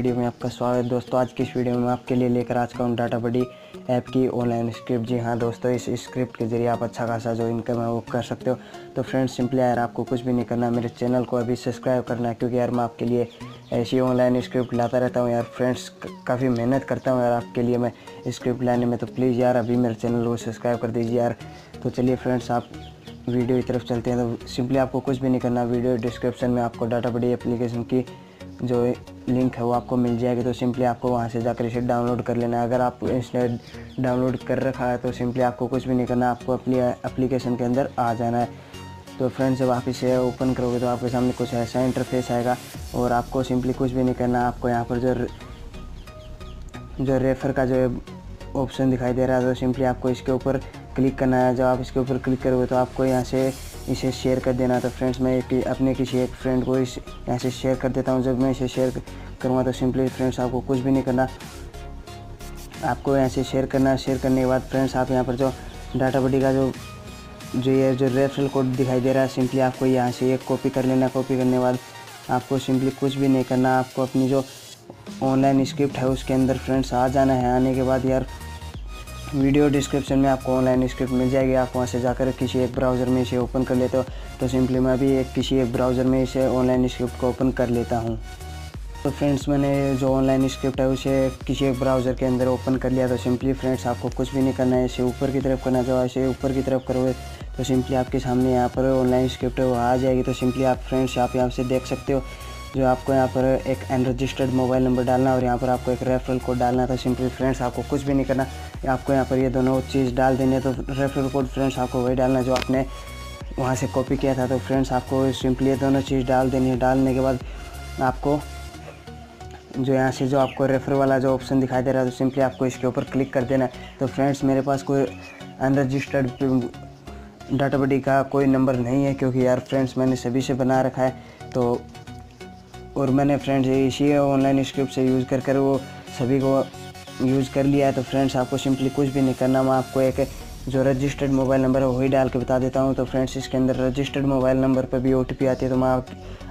Video में आपका स्वागत। है दोस्तों, आज की इस वीडियो में मैं आपके लिए लेकर आज का हूँ डाटा बडी ऐप की ऑनलाइन स्क्रिप्ट जी हाँ दोस्तों, इस स्क्रिप्ट के ज़रिए आप अच्छा खासा जो इनकम है वो कर सकते हो। तो फ्रेंड्स सिंपली यार आपको कुछ भी नहीं करना, मेरे चैनल को अभी सब्सक्राइब करना है, क्योंकि यार मैं आपके लिए ऐसी ऑनलाइन स्क्रिप्ट लाता रहता हूँ। यार फ्रेंड्स काफ़ी मेहनत करता हूँ यार आपके लिए मैं स्क्रिप्ट लाने में। तो प्लीज़ यार, अभी मेरे चैनल को सब्सक्राइब कर दीजिए यार। तो चलिए फ्रेंड्स आप वीडियो की तरफ़ चलते हैं। तो सिंपली आपको कुछ भी नहीं करना, वीडियो डिस्क्रिप्शन में आपको डाटा बडी एप्लीकेशन की जो लिंक है वो आपको मिल जाएगी तो सिंपली आपको वहाँ से जाकर इसे डाउनलोड कर लेना है। अगर आप इसने डाउनलोड कर रखा है तो सिंपली आपको कुछ भी नहीं करना, आपको अपनी एप्लीकेशन के अंदर आ जाना है। तो फ्रेंड्स जब आप इसे ओपन करोगे तो आपके सामने कुछ ऐसा इंटरफेस आएगा, और आपको सिंपली कुछ भी नहीं करना, आपको यहाँ पर जो जो रेफर का जो ऑप्शन दिखाई दे रहा है तो सिंपली आपको इसके ऊपर क्लिक करना है। जब आप इसके ऊपर क्लिक करोगे तो आपको यहाँ से इसे शेयर कर देना है। तो फ्रेंड्स मैं एक अपने किसी एक फ्रेंड को इस यहाँ से शेयर कर देता हूँ। जब मैं इसे शेयर करूँगा तो सिंपली फ्रेंड्स आपको कुछ भी नहीं करना। आपको यहाँ से शेयर करना है। शेयर करने के बाद फ्रेंड्स आप यहाँ पर जो डाटा बडी का जो जो ये, जो रेफरल कोड दिखाई दे रहा है सिंपली आपको यहाँ से एक कॉपी कर लेना कॉपी करने के बाद आपको सिंपली कुछ भी नहीं करना। आपको अपनी जो ऑनलाइन स्क्रिप्ट है, उसके अंदर फ्रेंड्स आ जाना है। आने के बाद यार वीडियो डिस्क्रिप्शन में आपको ऑनलाइन स्क्रिप्ट मिल जाएगी। आप वहाँ से जाकर किसी एक ब्राउज़र में इसे ओपन कर लेते हो। तो सिंपली मैं भी एक किसी एक ब्राउज़र में इसे ऑनलाइन स्क्रिप्ट को ओपन कर लेता हूँ। तो फ्रेंड्स मैंने जो ऑनलाइन स्क्रिप्ट है, उसे किसी एक ब्राउज़र के अंदर ओपन कर लिया। तो सिंपली फ्रेंड्स आपको कुछ भी नहीं करना है। इसे ऊपर की तरफ़ करना चाहिए इसे ऊपर की तरफ़ करोगे तो सिंपली आपके सामने यहाँ पर ऑनलाइन स्क्रिप्ट है वो आ जाएगी। तो सिंपली आप फ्रेंड्स आप यहाँ से देख सकते हो। जो आपको यहाँ पर एक अनरजिस्टर्ड मोबाइल नंबर डालना और यहाँ पर आपको एक रेफरल कोड डालना था सिंपली फ्रेंड्स आपको कुछ भी नहीं करना। आपको यहाँ पर ये दोनों चीज़ डाल देनी है तो रेफरल कोड फ्रेंड्स आपको वही डालना जो आपने वहाँ से कॉपी किया था। तो फ्रेंड्स आपको सिंपली ये दोनों चीज़ डाल देनी है। डालने के बाद आपको जो यहाँ से जो आपको रेफर वाला जो ऑप्शन दिखाई दे रहा है तो सिंपली आपको इसके ऊपर क्लिक कर देना है। तो फ्रेंड्स मेरे पास कोई अनरजिस्टर्ड डाटा बडी का कोई नंबर नहीं है, क्योंकि यार फ्रेंड्स मैंने सभी से बना रखा है तो और मैंने फ्रेंड्स इसी ऑनलाइन स्क्रिप्ट से यूज़ कर कर वो सभी को यूज़ कर लिया है। तो फ्रेंड्स आपको सिंपली कुछ भी नहीं करना। मैं आपको एक जो रजिस्टर्ड मोबाइल नंबर है वही डाल के बता देता हूँ। तो फ्रेंड्स इसके अंदर रजिस्टर्ड मोबाइल नंबर पर भी ओ आती है तो मैं आप,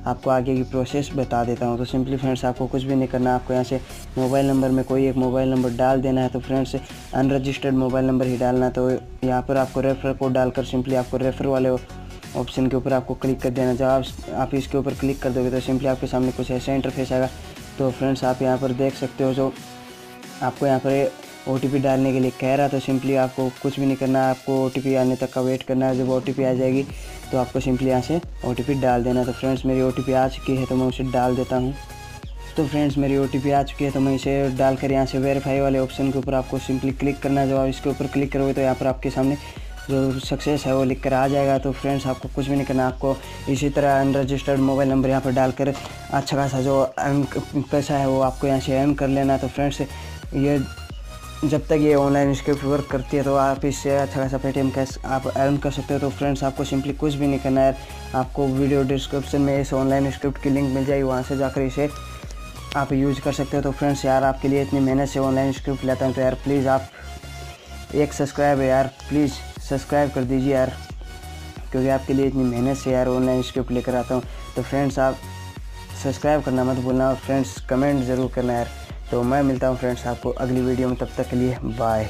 आपको आगे की प्रोसेस बता देता हूँ। तो सिंपली फ्रेंड्स आपको कुछ भी नहीं करना। आपको यहाँ से मोबाइल नंबर में कोई एक मोबाइल नंबर डाल देना है तो फ्रेंड्स अनरजिस्टर्ड मोबाइल नंबर ही डालना तो यहाँ पर आपको रेफर कोड डालकर सिंपली आपको रेफर वाले ऑप्शन के ऊपर आपको क्लिक कर देना। जब आप इसके ऊपर क्लिक कर दोगे तो सिंपली आपके सामने कुछ ऐसा इंटरफेस आएगा। तो फ्रेंड्स आप यहाँ पर देख सकते हो जो आपको यहाँ पर ओटीपी डालने के लिए कह रहा तो सिंपली आपको कुछ भी नहीं करना है आपको ओटीपी आने तक का वेट करना है। जब ओटीपी आ जाएगी तो आपको सिंपली यहाँ से ओटीपी डाल देना तो फ्रेंड्स मेरी ओटीपी आ चुकी है तो मैं उसे डाल देता हूँ। तो फ्रेंड्स मेरी ओटीपी आ चुकी है तो मैं इसे डालकर यहाँ से वेरीफाई वाले ऑप्शन के ऊपर आपको सिंपली क्लिक करना है। जब आप इसके ऊपर क्लिक करोगे तो यहाँ पर आपके सामने जो सक्सेस है, वो लिख कर आ जाएगा। तो फ्रेंड्स, आपको कुछ भी नहीं करना। आपको इसी तरह अनरजिस्टर्ड मोबाइल नंबर यहाँ पर डालकर अच्छा खासा जो पैसा है, वो आपको यहाँ से अर्न कर लेना। तो फ्रेंड्स, ये जब तक ये ऑनलाइन स्क्रिप्ट वर्क करती है तो आप इससे अच्छा खासा पेटीएम कैश आप अर्न कर सकते हो। तो फ्रेंड्स, आपको सिंपली कुछ भी नहीं करना है। आपको वीडियो डिस्क्रिप्शन में इस ऑनलाइन स्क्रिप्ट की लिंक मिल जाएगी। वहाँ से जाकर इसे आप यूज़ कर सकते हो। तो फ्रेंड्स, यार, आपके लिए इतनी मेहनत से ऑनलाइन स्क्रिप्ट लेता हूँ। तो यार प्लीज़ आप एक सब्सक्राइब यार प्लीज़ सब्सक्राइब कर दीजिए यार, क्योंकि आपके लिए इतनी मेहनत से यार ऑनलाइन स्क्रिप्ट लेकर आता हूँ। तो फ्रेंड्स आप सब्सक्राइब करना मत भूलना और फ्रेंड्स कमेंट ज़रूर करना यार। तो मैं मिलता हूँ फ्रेंड्स आपको अगली वीडियो में, तब तक के लिए बाय